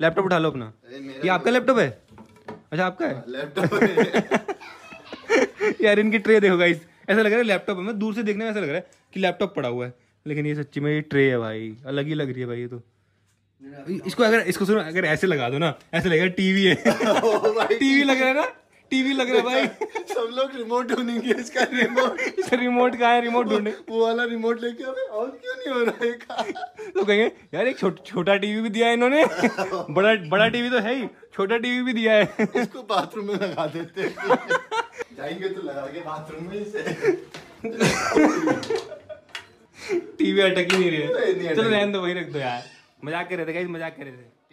Laptop उठा लो अपना ये आपका लैपटॉप है? अच्छा आपका है? लैपटॉप यार इनकी ट्रे देखो गाइस ऐसा लग रहा है लैपटॉप है। मैं दूर से देखने में ऐसा लग रहा है कि लैपटॉप पड़ा हुआ है। लेकिन ये सच्ची में ये ट्रे है भाई। अलग ही लग रही है भाई ये तो। इसको अगर इसको सुनो अगर ऐसे लगा दो ना ऐसे लगेगा टीवी है। टीवी लग रहा है ना? टीवी लग रहा है भाई। सब लोग रिमोट ढूंढेंगे इसका रिमोट इसका रिमोट कहाँ है? रिमोट ढूंढे। वो वाला रिमोट लेके अबे और क्यों नहीं हो रहा है तो कहेंगे यार एक छोट, छोटा टीवी भी दिया है इन्होंने। बड़ा बड़ा टीवी तो है ही। छोटा टीवी भी दिया है। इसको बाथरूम में लगा देते हैं। जाएँगे तो लगा के बाथरूम में इसे। टीवी अटक ही नहीं रही चलो रहने दो वही रख दो यार। मज़ाक कर रहे थे गाइस मज़ाक कर रहे थे।